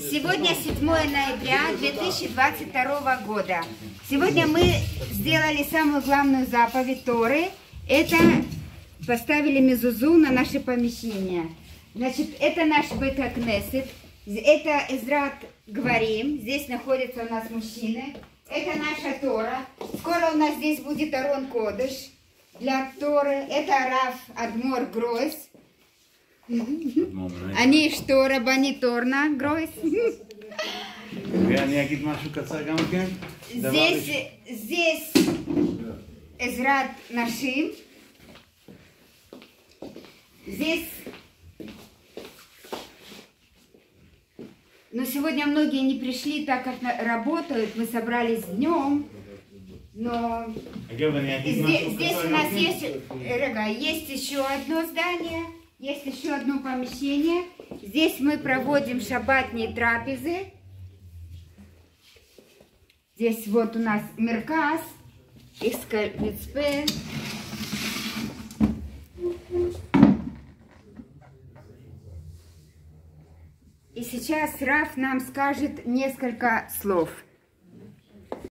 Сегодня 7 ноября 2022 года. Сегодня мы сделали самую главную заповедь Торы. Это поставили мезузу на наше помещение. Значит, это наш Бета-Кнессет. Это Эзрат Говорим. Здесь находятся у нас мужчины. Это наша Тора. Скоро у нас здесь будет Арон Кодыш для Торы. Это Раф Адмор Гройс. Они что, рабани торна, Гройс? Здесь, здесь Эзрат Нашим. Здесь... Но сегодня многие не пришли, так как работают. Мы собрались днем. Но здесь, здесь у нас есть, э, есть еще одно здание. Есть еще одно помещение. Здесь мы проводим шабатные трапезы. Здесь вот у нас Меркас, Искальцпе. И сейчас Раф нам скажет несколько слов.